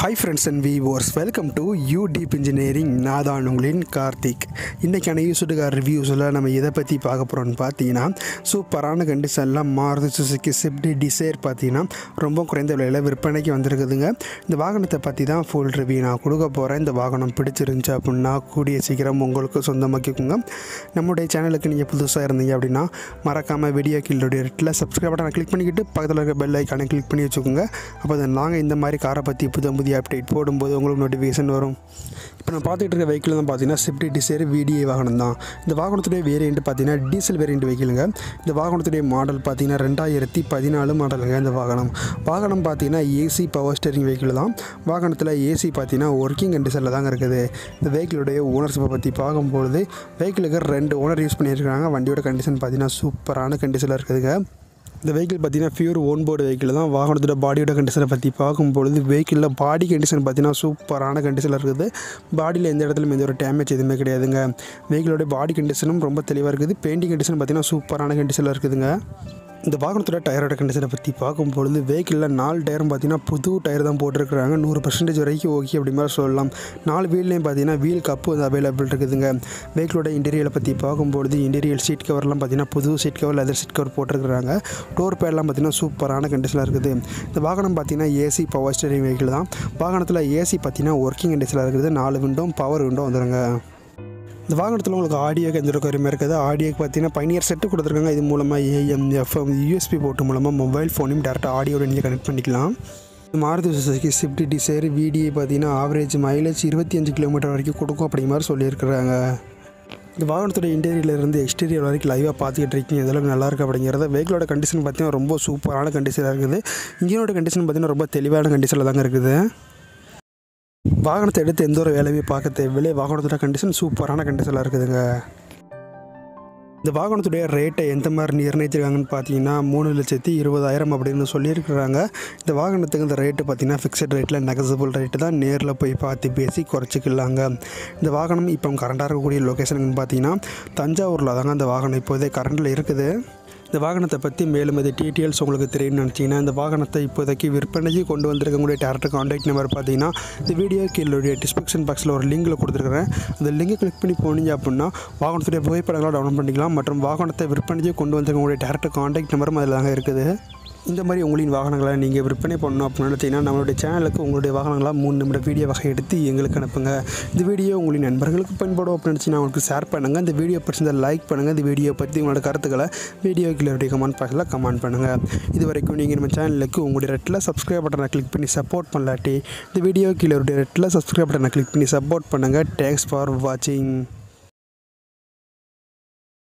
Hi friends and viewers welcome to U deep engineering நான் தான் உங்களின் கார்த்திக். இன்றைக்கான யூசுடுகார் ரிவ்யூஸில் நம்ம எதை பற்றி பார்க்க போகிறோம்னு பார்த்தீங்கன்னா சூப்பரான கண்டிஷனில் மாருதி சுசுக்கி ஸ்விஃப்ட் டிசைர் பார்த்தீங்கன்னா ரொம்ப குறைந்த விலையில் விற்பனைக்கு வந்திருக்குதுங்க. இந்த வாகனத்தை பற்றி தான் ஃபுல் ரிவ்யூ நான் கொடுக்க போகிறேன் இந்த வாகனம் பிடிச்சிருந்துச்சு அப்படின்னா கூடிய சீக்கிரம் உங்களுக்கு சொந்தமாக்கிக்கோங்க. நம்முடைய சேனலுக்கு நீங்கள் புதுசாக இருந்தீங்க அப்படின்னா மறக்காமல் வீடியோ கீழோடைய ரெட்டில் சப்ஸ்கிரைப் பட்டனை கிளிக் பண்ணிக்கிட்டு பக்கத்தில் இருக்க பெல் ஐக்கானை கிளிக் பண்ணி வச்சுக்கோங்க. அப்போ நாங்கள் இந்த மாதிரி காரை பற்றி புது புதிய அப்டேட் போடும்போது உங்களுக்கு நோட்டிஃபிகேஷன் வரும். இப்போ நான் பார்த்துட்டு இருக்க வெஹிக்கிள் தான் பார்த்தீங்கன்னா ஸ்விஃப்ட் டிசைர் விடிஏ வாகனம் தான். இந்த வாகனத்துடைய வேரியண்ட் பார்த்தீங்கன்னா டீசல் வேரியண்ட் வெஹிக்கிளுங்க இந்த வாகனத்துடைய மாடல் பார்த்தீங்கன்னா ரெண்டாயிரத்தி பதினாலு மாடலுங்க இந்த வாகனம். வாகனம் பார்த்தீங்கன்னா ஏசி பவர் ஸ்டேரிங் வெஹிக்கிள் தான். வாகனத்தில் ஏசி பார்த்தீங்கன்னா ஒர்க்கிங் கண்டிஷனில் தாங்க இருக்குது. இந்த வெஹிக்கிளுடைய ஓனர்ஷிப்பை பற்றி பார்க்கும்பொழுது வெஹிக்கிளுக்கு ரெண்டு ஓனர் யூஸ் பண்ணியிருக்கிறாங்க. வண்டியோட கண்டிஷன் பார்த்தீங்கன்னா சூப்பரான கண்டிஷனில் இருக்குதுங்க. இந்த வெஹிக்கிள் பார்த்தீங்கன்னா பியூர் ஓன் போர்டு வெஹிக்கிள் தான். வாகனத்தோட பாடியோட கண்டிஷனை பற்றி பார்க்கும்பொழுது வெஹிக்கிளில் பாடி கண்டிஷன் பார்த்தீங்கன்னா சூப்பரான கண்டிஷனில் இருக்குது. பாடியில் எந்த இடத்துலையும் எந்த ஒரு டேமேஜ் எதுவுமே கிடையாதுங்க. வெஹிக்கிளோட பாடி கண்டிஷனும் ரொம்ப தெளிவாக இருக்குது. பெயிண்டிங் கண்டிஷன் பார்த்தீங்கன்னா சூப்பரான கண்டிஷனில் இருக்குதுங்க. இந்த வாகனத்தோட டயரோட கண்டிஷனை பற்றி பார்க்கும்பொழுது வெஹிக்கிளில் நாலு டயரும் பார்த்தீங்கன்னா புது டயர் தான் போட்டிருக்கிறாங்க. நூறு பர்சன்டேஜ் வரைக்கும் ஓகே அப்படி மாதிரி சொல்லலாம். நாலு வீல்லையும் பார்த்தீங்கன்னா வீல் கப்பு வந்து அவைலபிள் இருக்குதுங்க. வெஹிக்கிளோட இன்டீரியலை பற்றி பார்க்கும்பொழுது இன்டீரியல் சீட் கவர்லாம் பார்த்தீங்கன்னா புது seat cover leather seat cover போட்டிருக்கிறாங்க. டோர் பேட்லாம் பார்த்தீங்கன்னா சூப்பரான கண்டிஷனில் இருக்குது. இந்த வாகனம் பார்த்தீங்கன்னா ஏசி பவர் ஸ்டேரிங் வெஹிக்கிள் தான். வாகனத்தில் ஏசி பார்த்தீங்கன்னா ஒர்க்கிங் கண்டிஷனில் இருக்குது. நாலு விண்டோ பவர் விண்டோ வந்துடுங்க இந்த வாகனத்தில் உங்களுக்கு ஆடியோ எந்த ஒரு இருக்குது. ஆடியோக்கு பார்த்தீங்கன்னா பைனியர் செட்டு கொடுத்துருக்காங்க. இது மூலமாக ஏஎம் எஃப்எம் யூஎஸ்பி போட்டு மூலமாக மொபைல் ஃபோனையும் டேரெக்டாக ஆடியோட நீங்கள் கனெக்ட் பண்ணிக்கலாம். Maruti Suzuki Swift Dzire VDA பார்த்தீங்கன்னா ஆவரேஜ் மைலேஜ் இருபத்தி அஞ்சு கிலோமீட்டர் வரைக்கும் கொடுக்கும் அப்படிங்கிற மாதிரி சொல்லியிருக்கிறாங்க. இந்த வாகனத்தோட இன்டீரியர்லேருந்து எக்ஸ்டீரியர் வரைக்கும் லைவாக பார்த்துக்கிட்டு இருக்கீங்க. எதெல்லாம் நல்லா இருக்குது அப்படிங்கிறத வெஹிக்கிளோட கண்டிஷன் பார்த்தீங்கன்னா ரொம்ப சூப்பரான கண்டிஷனாக இருக்குது. இன்ஜினோட கண்டிஷன் பார்த்தீங்கன்னா ரொம்ப தெளிவான கண்டிஷனில் தாங்க இருக்குது. வாகனத்தை எடுத்து எந்த ஒரு வேலையுமே பார்க்க தேவையில்லை. வாகனத்தோட கண்டிஷன் சூப்பரான கண்டிஷனில் இருக்குதுங்க. இந்த வாகனத்துடைய ரேட்டை எந்த மாதிரி நிர்ணயிச்சிருக்காங்கன்னு பார்த்தீங்கன்னா மூணு லட்சத்தி இருபதாயிரம் அப்படின்னு சொல்லியிருக்கிறாங்க. இந்த வாகனத்துக்கு இந்த ரேட்டு பார்த்தீங்கன்னா ஃபிக்ஸட் ரேட்டில் நெகசபிள் ரேட்டு தான் நேரில் போய் பார்த்து பேசி குறைச்சிக்கலாங்க. இந்த வாகனம் இப்போ கரண்டாக இருக்கக்கூடிய லொக்கேஷனுங்கன்னு பார்த்தீங்கன்னா தஞ்சாவூரில் தாங்க அந்த வாகனம் இப்போதே கரண்டில் இருக்குது. இந்த வாகனத்தை பற்றி மேலும் இது டீட்டெயில்ஸ் உங்களுக்கு தெரியும்னு நினச்சிங்கன்னா இந்த வாகனத்தை இப்போதைக்கு விற்பனைக்கு கொண்டு வந்திருக்கக்கூடிய டேரக்டர் காண்டாக்ட் நம்பர் பார்த்தீங்கன்னா இந்த வீடியோ கீழே டிஸ்கிரிப்ஷன் பாக்ஸில் ஒரு லிங்கில் கொடுத்துருக்குறேன். அந்த லிங்கை கிளிக் பண்ணி போனீங்க அப்படின்னா வாகனத்துடைய புகைப்படங்களை டவுன்லோட் பண்ணிக்கலாம். மற்றும் வாகனத்தை விற்பனைக்கு கொண்டு வந்திருக்கக்கூடிய டேரக்டர் காண்டாக்ட் நம்பரும் அதில் தாங்க இருக்குது. இந்த மாதிரி உங்களின் வாகனங்களை நீங்கள் விற்பனை பண்ணணும் அப்படின்னு நினைத்தீங்கன்னா நம்மளுடைய சேனலுக்கு உங்களுடைய வாகனங்களாக மூணு நிமிட வீடியோ வகை எடுத்து எங்களுக்கு அனுப்புங்க. இந்த வீடியோ உங்களின் நண்பர்களுக்கு பயன்படும் அப்படின்னு நினச்சிங்கன்னா உங்களுக்கு ஷேர் பண்ணுங்கள் இந்த வீடியோ பிடிச்சிருந்தா லைக் பண்ணுங்கள் இந்த வீடியோ பற்றி உங்களோட கருத்துக்களை வீடியோ கீழே கமெண்ட் பாக்ஸில் கமெண்ட் பண்ணுங்கள் இது வரைக்கும் நீங்கள் நம்ம சேனலுக்கு உங்களுடைய ரெட்டில் சப்ஸ்கிரைப் பட்டனை கிளிக் பண்ணி சப்போர்ட் பண்ணலாட்டி இந்த வீடியோ கீழே ரெட்டில் சப்ஸ்கிரைப் பட்டனை கிளிக் பண்ணி சப்போர்ட் பண்ணுங்கள் தேங்க்ஸ் ஃபார் வாட்சிங்